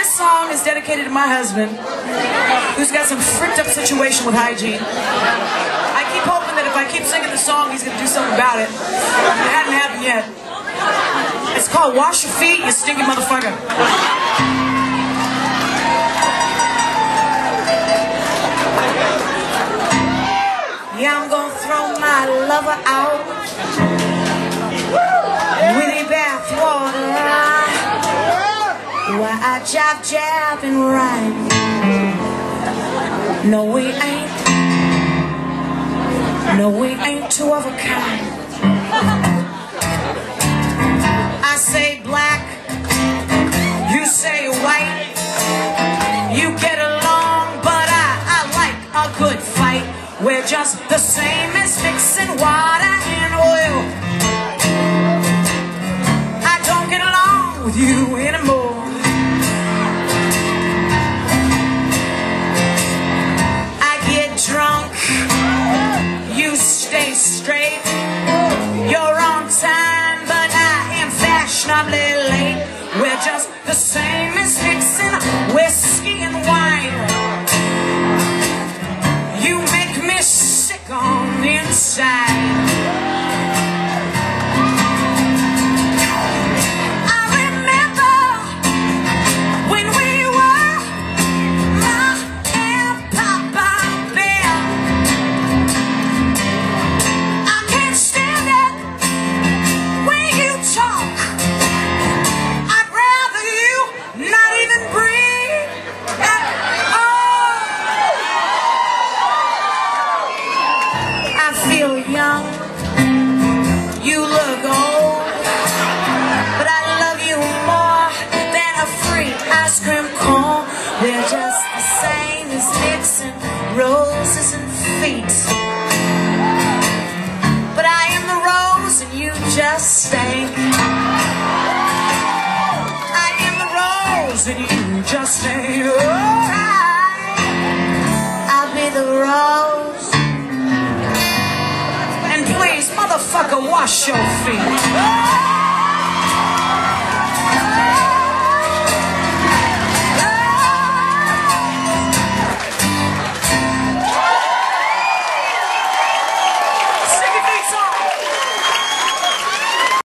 this song is dedicated to my husband, who's got some fricked up situation with hygiene. I keep hoping that if I keep singing the song, he's gonna do something about it. It hasn't happened yet. It's called Wash Your Feet, you stinky motherfucker. Yeah, I'm gonna throw my lover out I jab, jab, and rhyme. No, we ain't. No, we ain't two of a kind. I say black, you say white. You get along, but I, I like a good fight. We're just the same as mixing water and oil. I don't get along with you you stay straight. You're on time, but I am fashionably late. We're just the same as mixing whiskey and wine. You make me sick on the inside. Ice cream cone. We're just the same as mixing roses and feet. But I am the rose and you just stink. I am the rose and you just stink. Alright. Oh, I'll be the rose. And please, motherfucker, wash your feet.